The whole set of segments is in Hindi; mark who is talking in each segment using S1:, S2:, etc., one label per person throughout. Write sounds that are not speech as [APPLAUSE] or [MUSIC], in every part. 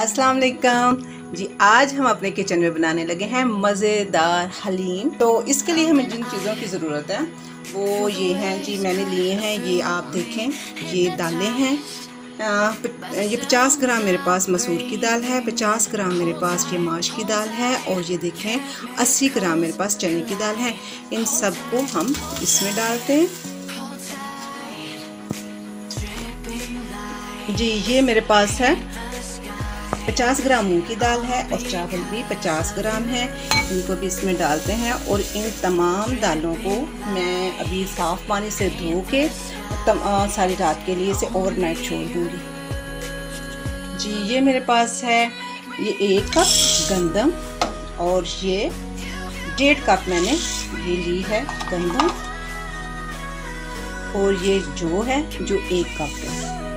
S1: अस्सलाम वालेकुम जी, आज हम अपने किचन में बनाने लगे हैं मज़ेदार हलीम। तो इसके लिए हमें जिन चीज़ों की ज़रूरत है, वो ये हैं। जी, मैंने लिए हैं, ये आप देखें, ये दालें हैं। ये 50 ग्राम मेरे पास मसूर की दाल है 50 ग्राम मेरे पास ये माश की दाल है और ये देखें 80 ग्राम मेरे पास चने की दाल है। इन सबको हम इसमें डालते हैं। जी, ये मेरे पास है 50 ग्राम मूंग की दाल है और चावल भी 50 ग्राम है। इनको भी इसमें डालते हैं और इन तमाम दालों को मैं अभी साफ़ पानी से धो के सारी रात के लिए इसे ओवरनाइट छोड़ दूँगी। जी, ये मेरे पास है। ये एक कप गंदम और ये डेढ़ कप मैंने ये ली है गंदम और ये जो है, जो एक कप है।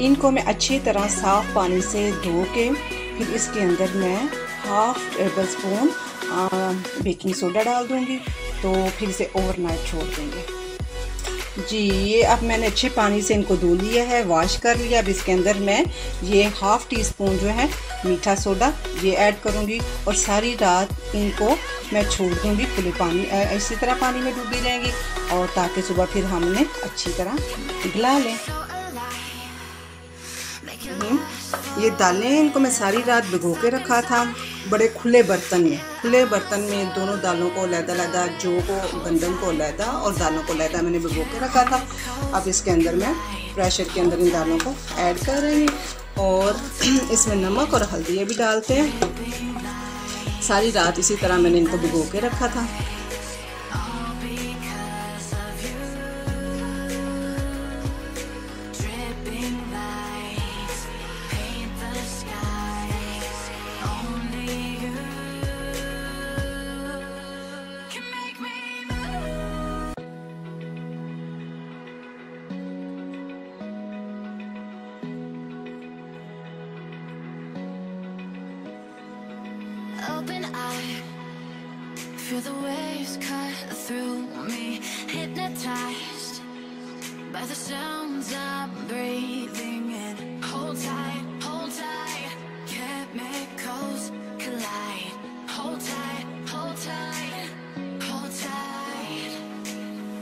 S1: इनको मैं अच्छी तरह साफ़ पानी से धो के फिर इसके अंदर मैं half tablespoon baking soda डाल दूँगी। तो फिर इसे ओवरनाइट छोड़ देंगे। जी, ये अब मैंने अच्छे पानी से इनको धो लिया है वॉश कर लिया। अब इसके अंदर मैं ये हाफ़ टी स्पून जो है मीठा सोडा ये ऐड करूँगी और सारी रात इनको मैं छोड़ दूँगी। खुले पानी इसी तरह पानी में डूबी रहेंगी और ताकि सुबह फिर हमने अच्छी तरह गला लें। ये दालें इनको मैं सारी रात भिगो के रखा था। बड़े खुले बर्तन में खुले बर्तन में दोनों दालों को लहदा लहदा जो को गंदम को लहदा और दालों को लहदा मैंने भिगो के रखा था। अब इसके अंदर मैं प्रेशर के अंदर इन दालों को ऐड कर रही हूँ और [CLEARS THROAT] इसमें नमक और हल्दी भी डालते हैं। सारी रात इसी तरह मैंने इनको भिगो के रखा था।
S2: open eye. Feel the waves cut through me Hypnotized by the sounds I'm breathing in. Hold tight, hold tight Chemicals collide. Hold tight, hold tight Hold tight.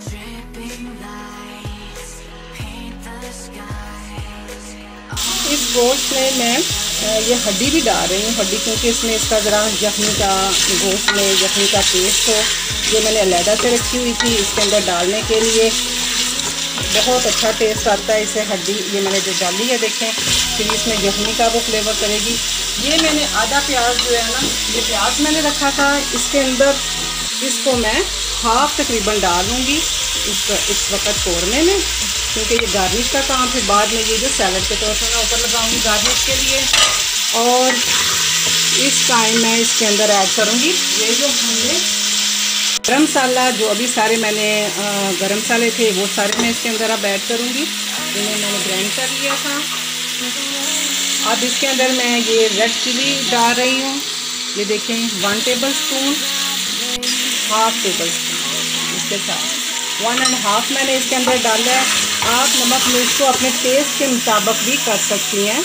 S2: Dripping lights Paint the skies.
S1: It's Rosemary, ma'am. ये हड्डी भी डाल रही हूँ, हड्डी क्योंकि इसमें इसका ज़रा जख्मी का गोश्त में जख्मी का टेस्ट हो, ये मैंने अलहदा से रखी हुई थी इसके अंदर डालने के लिए। बहुत अच्छा टेस्ट आता है इसे, हड्डी, ये मैंने जो डाली है देखें, फिर इसमें जख्मी का वो फ्लेवर करेगी। ये मैंने आधा प्याज जो है ना, ये प्याज मैंने रखा था, इसके अंदर इसको मैं हाफ़ तकरीबन डालूँगी इस इस वक्त कौरने में। क्योंकि ये गार्निश का काम फिर बाद में ये जो सैलड के तौर पर मैं ऊपर लगाऊँगी गार्निश के लिए। और इस टाइम मैं इसके अंदर ऐड करूँगी। ये जो हमने गरम मसाला, जो अभी सारे मैंने गरम मसाले थे, वो सारे मैं इसके अंदर अब ऐड करूँगी। इन्हें मैंने ग्राइंड कर लिया था। अब इसके अंदर मैं ये रेड चिली डाल रही हूँ। ये देखें one tablespoon half tablespoon इसके साथ वन एंड हाफ़ मैंने इसके अंदर डाला है। आप नमक मिर्च को अपने टेस्ट के मुताबिक भी कर सकती हैं।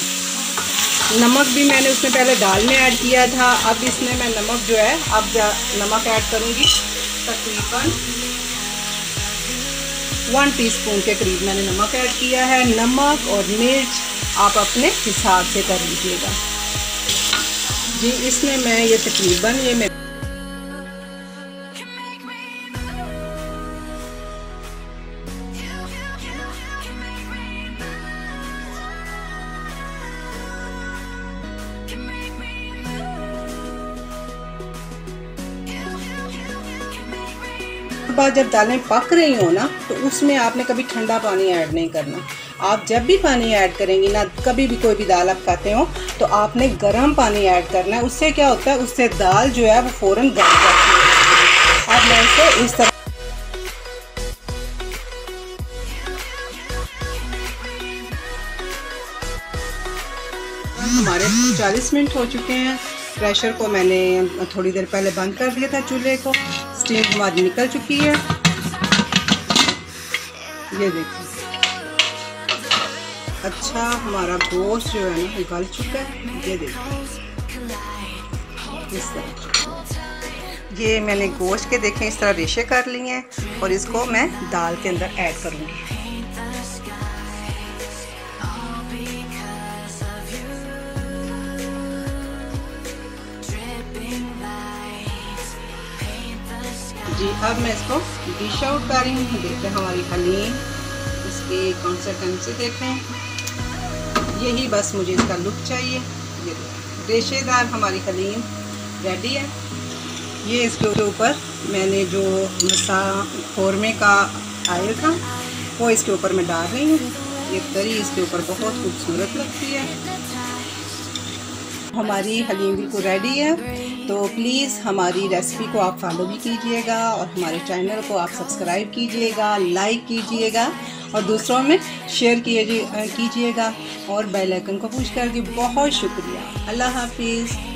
S1: नमक भी मैंने उसमें पहले दाल में ऐड किया था। अब इसमें मैं नमक जो है, अब नमक ऐड करूँगी। तकरीबन वन टीस्पून के करीब मैंने नमक ऐड किया है। नमक और मिर्च आप अपने हिसाब से कर लीजिएगा। जी, इसमें मैं ये तकरीबन ये मैं बाद जब दालें पक रही हो ना तो उसमें आपने कभी ठंडा पानी ऐड नहीं करना। आप जब भी पानी ऐड करेंगी ना, कभी भी कोई भी दाल आप खाते हो तो आपने गर्म पानी ऐड करना है। उससे क्या होता है, उससे दाल जो है, वो फ़ौरन गल जाती है। अब मैं इसे इस तरह हमारे 40 मिनट हो चुके हैं। प्रेशर को मैंने थोड़ी देर पहले बंद कर दिया था चूल्हे को। स्टीम हमारी निकल चुकी है। ये देखिए। अच्छा हमारा गोश्त जो है ना गल चुका है। ये देखिए। इस तरह। ये मैंने गोश्त के देखें, इस तरह रेशे कर लिए हैं और इसको मैं दाल के अंदर ऐड करूँगी। जी, अब मैं इसको डिश आउट कर रही हूँ। देखते हैं हमारी हलीम इसकी कंसिस्टेंसी देखें यही बस मुझे इसका लुक चाहिए। ये रेशेदार हमारी हलीम रेडी है। ये इसके ऊपर मैंने जो मसा कौरमे का आयल था, वो इसके ऊपर मैं डाल रही हूँ। ये तरी इसके ऊपर बहुत खूबसूरत लगती है। हमारी हलीम बिल्कुल रेडी है। तो प्लीज़ हमारी रेसिपी को आप फॉलो भी कीजिएगा और हमारे चैनल को आप सब्सक्राइब कीजिएगा लाइक कीजिएगा और दूसरों में शेयर कीजिएगा और बेल आइकन को पुश कर दी बहुत शुक्रिया। अल्लाह हाफिज़।